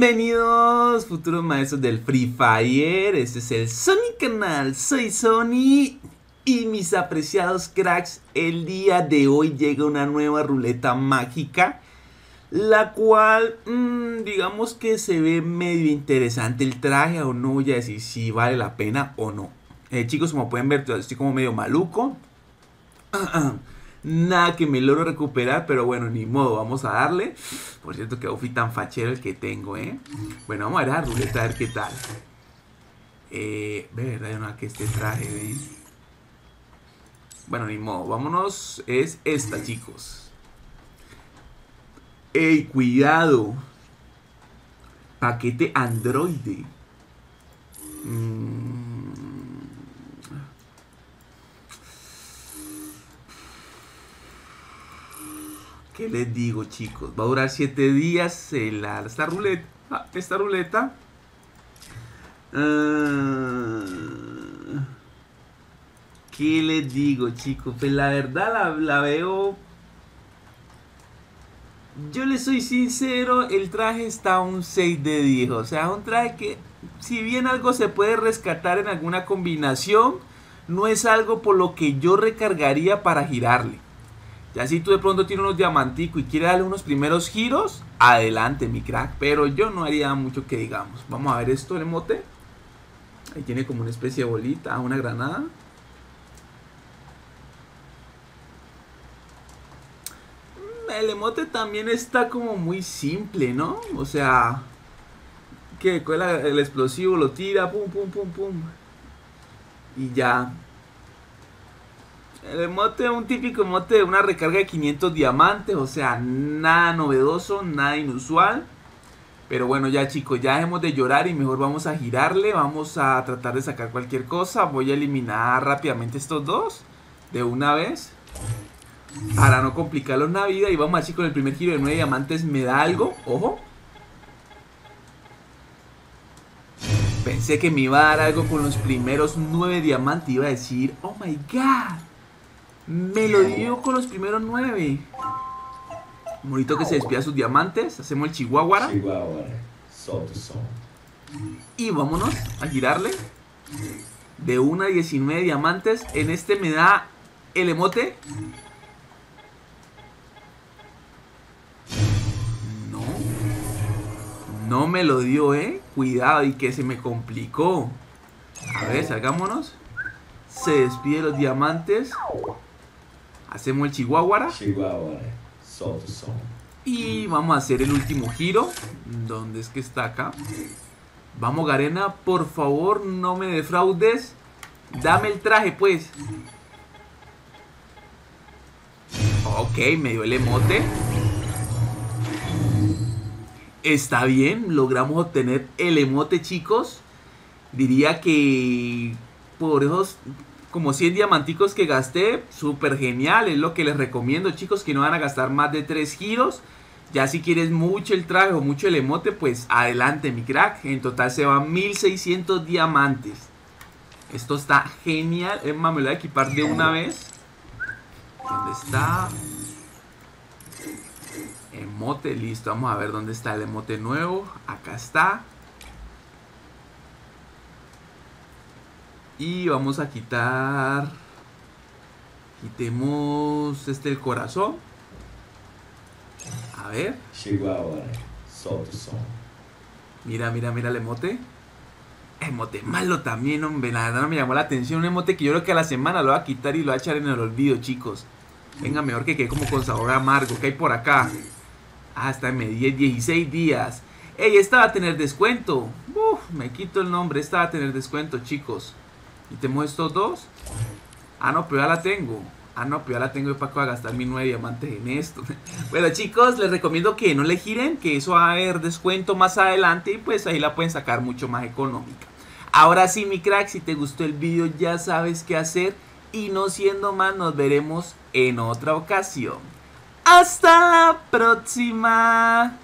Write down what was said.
Bienvenidos, futuros maestros del Free Fire. Este es el Sony Canal. Soy Sony. Y mis apreciados cracks, el día de hoy llega una nueva ruleta mágica. La cual, mmm, digamos que se ve medio interesante el traje o no. Voy a decir si vale la pena o no. Eh, chicos, como pueden ver, estoy como medio maluco. Nada que me logro recuperar, pero bueno, ni modo, vamos a darle. Por cierto, que outfit tan fachero el que tengo, ¿eh? Bueno, vamos a a ruleta a ver qué tal. Eh, verdad, no, que este traje, ¿eh? Bueno, ni modo, vámonos. Es esta, chicos. ¡Ey, cuidado! Paquete Android. Mmm ¿Qué les digo, chicos? Va a durar 7 días la, esta ruleta. Ah, esta ruleta. Ah, ¿Qué les digo, chicos? Pues la verdad la, veo... Yo les soy sincero, el traje está un 6 de 10. O sea, un traje que, si bien algo se puede rescatar en alguna combinación, no es algo por lo que yo recargaría para girarle. Ya si tú de pronto tienes unos diamanticos y quieres darle unos primeros giros, adelante mi crack. Pero yo no haría mucho que digamos. Vamos a ver esto, el emote. Ahí tiene como una especie de bolita, una granada. Mm, el emote también está como muy simple, ¿no? O sea, que el explosivo, lo tira, pum, pum, pum, pum. Y ya, el emote, un típico emote de una recarga de 500 diamantes, o sea, nada novedoso, nada inusual. Pero bueno, ya chicos, ya dejemos de llorar y mejor vamos a girarle, vamos a tratar de sacar cualquier cosa. Voy a eliminar rápidamente estos dos de una vez. Para no complicarlos la vida y vamos a ver si con el primer giro de 9 diamantes me da algo. Ojo. Pensé que me iba a dar algo con los primeros 9 diamantes. Iba a decir, oh my god. Me lo dio con los primeros nueve. Bonito que se despida sus diamantes. Hacemos el chihuahua. Y vámonos a girarle. De una a 19 diamantes. En este me da el emote. No. No me lo dio, eh. Cuidado y que se me complicó. A ver, salgámonos. Se despide los diamantes. Hacemos el chihuahua. Y vamos a hacer el último giro. ¿Dónde es que está acá? Vamos, Garena, por favor, no me defraudes. Dame el traje, pues. Ok, me dio el emote. Está bien, logramos obtener el emote, chicos. Diría que por esos como 100 diamanticos que gasté, súper genial, es lo que les recomiendo chicos, que no van a gastar más de 3 giros. Ya si quieres mucho el traje o mucho el emote, pues adelante mi crack. En total se van 1600 diamantes. Esto está genial. Es más, me lo voy a equipar de una vez. ¿Dónde está? Emote, listo. Vamos a ver dónde está el emote nuevo. Acá está. Y vamos a quitar... Quitemos este el corazón. A ver. Mira, mira, mira el emote. Emote malo también, hombre. La verdad no me llamó la atención. Un emote que yo creo que a la semana lo va a quitar y lo va a echar en el olvido, chicos. Venga, mejor que quede como con sabor amargo. que hay por acá? Hasta me 10, 16 días. Ey, esta va a tener descuento. Uf, me quito el nombre. Esta va a tener descuento, chicos. Y tengo estos dos. Ah, no, pero ya la tengo. Ah, no, pero ya la tengo para gastar mis nueve diamantes en esto. bueno, chicos, les recomiendo que no le giren, que eso va a haber descuento más adelante y pues ahí la pueden sacar mucho más económica. Ahora sí, mi crack, si te gustó el video ya sabes qué hacer y no siendo más, nos veremos en otra ocasión. Hasta la próxima.